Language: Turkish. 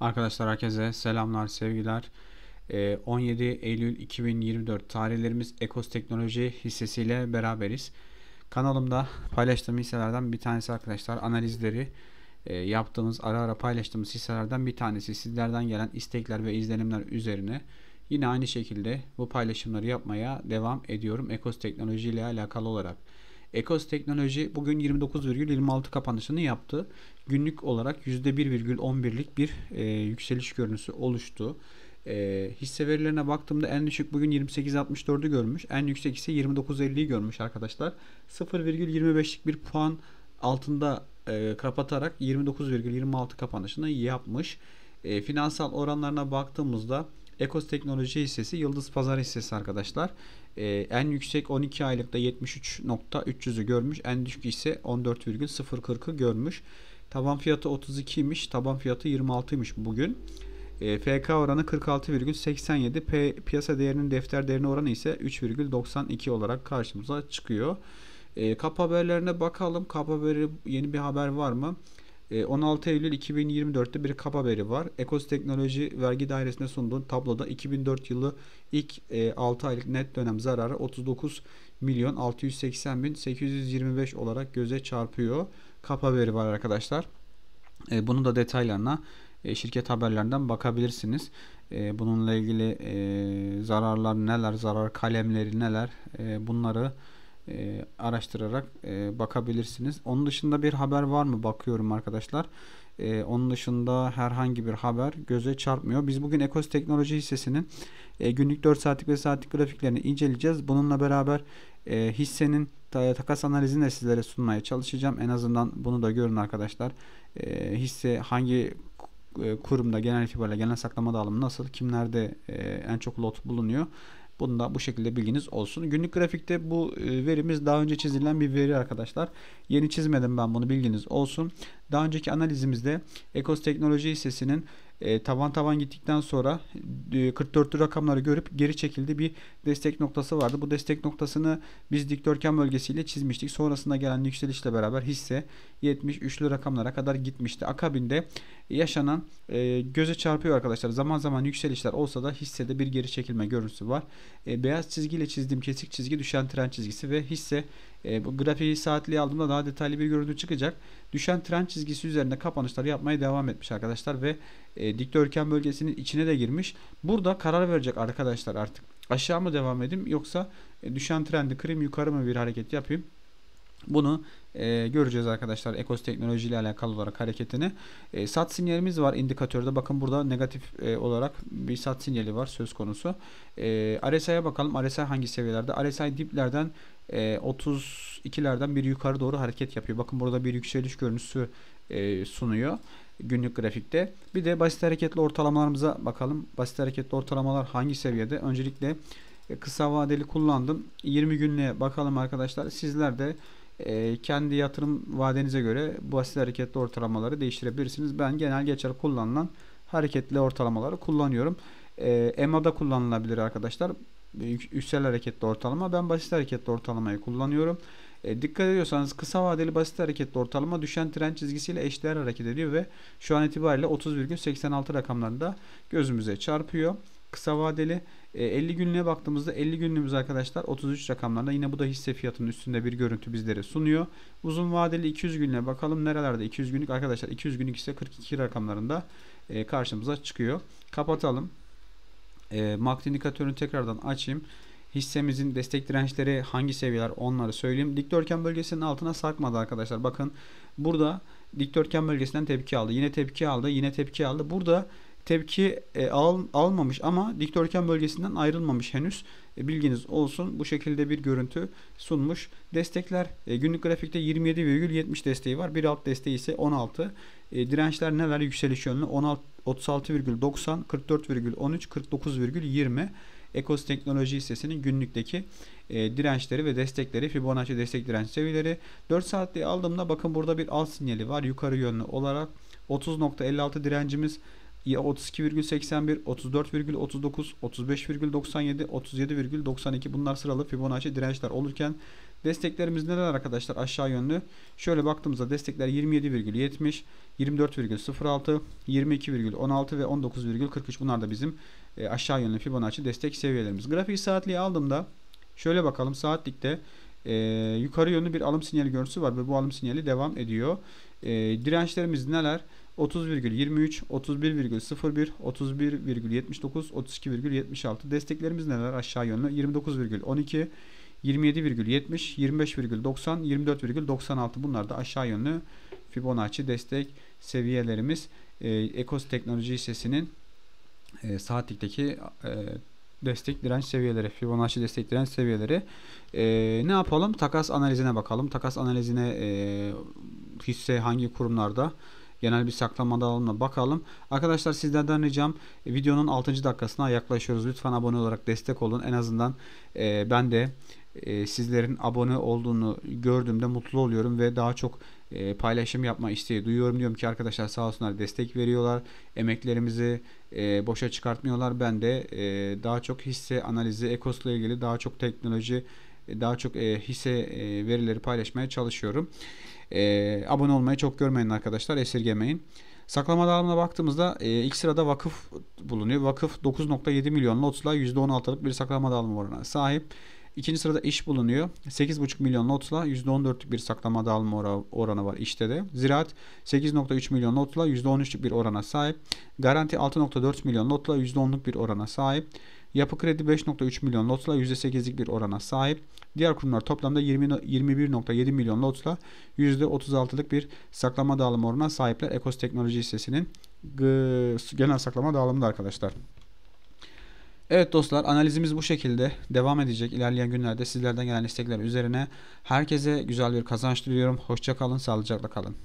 Arkadaşlar herkese selamlar, sevgiler. Ee, 17 Eylül 2024 tarihlerimiz Ekos Teknoloji hissesiyle beraberiz. Kanalımda paylaştığım hisselerden bir tanesi arkadaşlar analizleri e, yaptığımız ara ara paylaştığımız hisselerden bir tanesi sizlerden gelen istekler ve izlenimler üzerine yine aynı şekilde bu paylaşımları yapmaya devam ediyorum Ekos Teknoloji ile alakalı olarak. Ekos Teknoloji bugün 29,26 kapanışını yaptı. Günlük olarak %1,11'lik bir e, yükseliş görüntüsü oluştu. E, hisse verilerine baktığımda en düşük bugün 28.64'ü görmüş. En yüksek ise 29.50'yi görmüş arkadaşlar. 0,25'lik bir puan altında e, kapatarak 29,26 kapanışını yapmış. E, finansal oranlarına baktığımızda Ekos Teknoloji hissesi Yıldız Pazar hissesi arkadaşlar. Ee, en yüksek 12 aylıkta 73.300'ü görmüş. En düşük ise 14,040'ı görmüş. Taban fiyatı 32'ymiş. Taban fiyatı 26'ymış bugün. E, FK oranı 46,87. P, piyasa değerinin defter değerine oranı ise 3,92 olarak karşımıza çıkıyor. E, kap haberlerine bakalım. Kap haberi yeni bir haber var mı? 16 ee, Eylül 2024'te bir kap haberi var. Ekos Teknoloji Vergi Dairesi'ne sunduğu tabloda 2004 yılı ilk 6 e, aylık net dönem zararı 39 milyon 680 bin 825 olarak göze çarpıyor. Kap haberi var arkadaşlar. E, bunun da detaylarına e, şirket haberlerinden bakabilirsiniz. Bununla ilgili zararlar neler, zarar kalemleri neler bunları e, araştırarak e, bakabilirsiniz. Onun dışında bir haber var mı bakıyorum arkadaşlar. E, onun dışında herhangi bir haber göze çarpmıyor. Biz bugün Ekos Teknoloji hissesinin e, günlük 4 saatlik ve saatlik grafiklerini inceleyeceğiz. Bununla beraber e, hissenin takas analizini de sizlere sunmaya çalışacağım. En azından bunu da görün arkadaşlar. E, hisse hangi e, kurumda genel itibariyle genel saklama dağılımı nasıl, kimlerde e, en çok lot bulunuyor bunu da bu şekilde bilginiz olsun. Günlük grafikte bu e, verimiz daha önce çizilen bir veri arkadaşlar. Yeni çizmedim ben bunu bilginiz olsun. Daha önceki analizimizde Ekos Teknoloji hissesinin e, tavan tavan gittikten sonra e, 44'lü rakamları görüp geri çekildi bir destek noktası vardı. Bu destek noktasını biz dikdörtgen bölgesiyle çizmiştik. Sonrasında gelen yükselişle beraber hisse 73'lü rakamlara kadar gitmişti. Akabinde yaşanan e, göze çarpıyor arkadaşlar. Zaman zaman yükselişler olsa da hissede bir geri çekilme görüntüsü var. E, beyaz çizgiyle çizdiğim kesik çizgi düşen trend çizgisi ve hisse e, bu grafiği saatliği aldığımda daha detaylı bir görüntü çıkacak. Düşen trend çizgisi üzerinde kapanışlar yapmaya devam etmiş arkadaşlar ve e, dikdörtgen bölgesinin içine de girmiş. Burada karar verecek arkadaşlar artık. Aşağı mı devam edeyim yoksa e, düşen trendi kırayım yukarı mı bir hareket yapayım? Bunu e, göreceğiz arkadaşlar Ekos teknoloji ile alakalı olarak hareketini. E, sat sinyalimiz var indikatörde. Bakın burada negatif e, olarak bir sat sinyali var söz konusu. E, RSI'ye bakalım. RSI hangi seviyelerde? RSI diplerden e, 32'lerden bir yukarı doğru hareket yapıyor. Bakın burada bir yükseliş görüntüsü e, sunuyor günlük grafikte. Bir de basit hareketli ortalamalarımıza bakalım. Basit hareketli ortalamalar hangi seviyede? Öncelikle e, kısa vadeli kullandım. 20 günlüğe bakalım arkadaşlar. Sizler de e, kendi yatırım vadenize göre basit hareketli ortalamaları değiştirebilirsiniz. Ben genel geçer kullanılan hareketli ortalamaları kullanıyorum. E, EMA'da kullanılabilir arkadaşlar. Yüksel hareketli ortalama. Ben basit hareketli ortalamayı kullanıyorum. E, dikkat ediyorsanız kısa vadeli basit hareketli ortalama düşen trend çizgisiyle eşdeğer hareket ediyor ve şu an itibariyle 30,86 rakamlarında gözümüze çarpıyor. Kısa vadeli 50 e, günlüğe baktığımızda 50 günlüğümüz arkadaşlar 33 rakamlarında yine bu da hisse fiyatının üstünde bir görüntü bizlere sunuyor. Uzun vadeli 200 günlüğe bakalım nerelerde 200 günlük arkadaşlar 200 günlük ise 42 rakamlarında e, karşımıza çıkıyor. Kapatalım. E, MACD indikatörünü tekrardan açayım. Hissemizin destek dirençleri hangi seviyeler onları söyleyeyim. Dikdörtgen bölgesinin altına sarkmadı arkadaşlar. Bakın burada dikdörtgen bölgesinden tepki aldı. Yine tepki aldı. Yine tepki aldı. Burada tepki e, al, almamış ama dikdörtgen bölgesinden ayrılmamış henüz. E, bilginiz olsun. Bu şekilde bir görüntü sunmuş. Destekler e, günlük grafikte 27,70 desteği var. Bir alt desteği ise 16. E, dirençler neler? Yükseliş yönlü 16 36,90, 44,13, 49,20. Ekos Teknoloji hissesinin günlükteki e, dirençleri ve destekleri Fibonacci destek direnç seviyeleri 4 saatliği aldığımda bakın burada bir alt sinyali var yukarı yönlü olarak 30.56 direncimiz 32,81, 34,39, 35,97, 37,92 bunlar sıralı Fibonacci dirençler olurken Desteklerimiz neler arkadaşlar? Aşağı yönlü. Şöyle baktığımızda destekler 27,70, 24,06, 22,16 ve 19,43 bunlar da bizim e, aşağı yönlü Fibonacci destek seviyelerimiz. Grafik saatliği aldığımda şöyle bakalım saatlikte e, yukarı yönlü bir alım sinyali görüntüsü var ve bu alım sinyali devam ediyor. E, dirençlerimiz neler? 30,23, 31,01, 31,79, 32,76. Desteklerimiz neler? Aşağı yönlü 29,12, 27,70, 25,90, 24,96 bunlar da aşağı yönlü Fibonacci destek seviyelerimiz. E, Ekos Teknoloji hissesinin e, saatlikteki e, destek direnç seviyeleri, Fibonacci destek direnç seviyeleri. E, ne yapalım? Takas analizine bakalım. Takas analizine e, hisse hangi kurumlarda genel bir saklama dağılımına bakalım. Arkadaşlar sizlerden ricam e, videonun 6. dakikasına yaklaşıyoruz. Lütfen abone olarak destek olun. En azından e, ben de e, sizlerin abone olduğunu gördüğümde mutlu oluyorum ve daha çok e, paylaşım yapma isteği duyuyorum. Diyorum ki arkadaşlar sağ olsunlar destek veriyorlar. Emeklerimizi e, boşa çıkartmıyorlar. Ben de e, daha çok hisse analizi, ekosla ilgili daha çok teknoloji, e, daha çok e, hisse e, verileri paylaşmaya çalışıyorum. E, abone olmayı çok görmeyin arkadaşlar. Esirgemeyin. Saklama dağılımına baktığımızda e, ilk sırada vakıf bulunuyor. Vakıf 9.7 milyon lotla %16'lık bir saklama dağılımı oranına sahip. İkinci sırada iş bulunuyor. 8,5 milyon lotla %14'lük bir saklama dağılma oranı var işte de. Ziraat 8,3 milyon lotla %13'lük bir orana sahip. Garanti 6,4 milyon lotla %10'luk bir orana sahip. Yapı kredi 5.3 milyon lotla %8'lik bir orana sahip. Diğer kurumlar toplamda 20, 21.7 milyon lotla %36'lık bir saklama dağılım oranına sahipler. Ekos Teknoloji hissesinin genel saklama dağılımında arkadaşlar. Evet dostlar analizimiz bu şekilde devam edecek. İlerleyen günlerde sizlerden gelen istekler üzerine herkese güzel bir kazanç diliyorum. Hoşçakalın, sağlıcakla kalın.